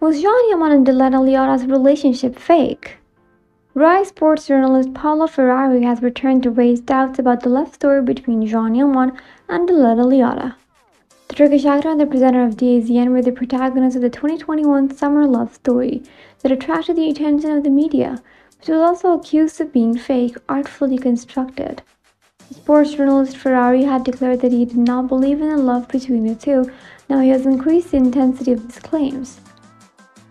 Was Can Yaman and Diletta Leotta's relationship fake? Rai sports journalist Paolo Ferrari has returned to raise doubts about the love story between Can Yaman and Diletta Leotta. The Turkish actor and the presenter of DAZN were the protagonists of the 2021 summer love story that attracted the attention of the media, which was also accused of being fake, artfully constructed. Sports journalist Ferrari had declared that he did not believe in the love between the two. Now he has increased the intensity of his claims.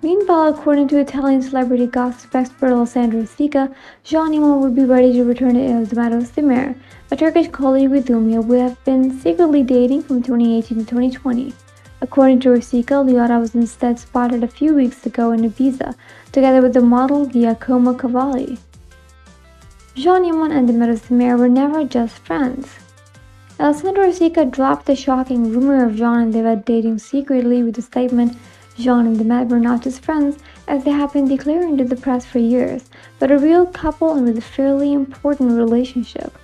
Meanwhile, according to Italian celebrity gossip expert Alessandro Rosica, Can Yaman would be ready to return to Demet Özdemir, a Turkish colleague with whom he would have been secretly dating from 2018 to 2020. According to Rosica, Leotta was instead spotted a few weeks ago in Ibiza, together with the model Giacomo Cavalli. Can Yaman and Demet Özdemir were never just friends. Alessandro Rosica dropped the shocking rumor of Can and Demet dating secretly with the statement Can and the Demet were not just friends, as they have been declaring to the press for years, but a real couple and with a fairly important relationship.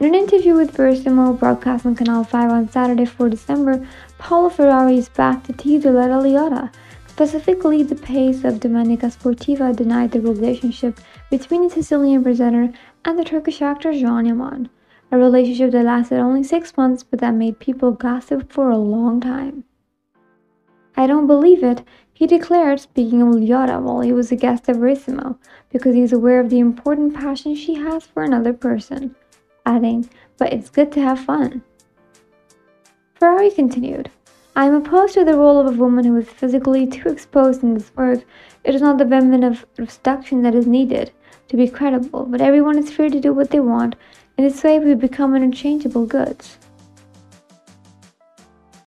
In an interview with Verissimo, broadcast on Canal 5 on Saturday 4 December, Paolo Ferrari is back to tease Diletta Leotta. Specifically, the pace of Domenica Sportiva denied the relationship between the Sicilian presenter and the Turkish actor Can Yaman, a relationship that lasted only six months but that made people gossip for a long time. I don't believe it, he declared, speaking of Leotta while he was a guest of Verissimo, because he's aware of the important passion she has for another person, adding, but it's good to have fun. Ferrari continued, I am opposed to the role of a woman who is physically too exposed in this work. It is not the feminine of seduction that is needed to be credible, but everyone is free to do what they want. In this way, we become interchangeable goods.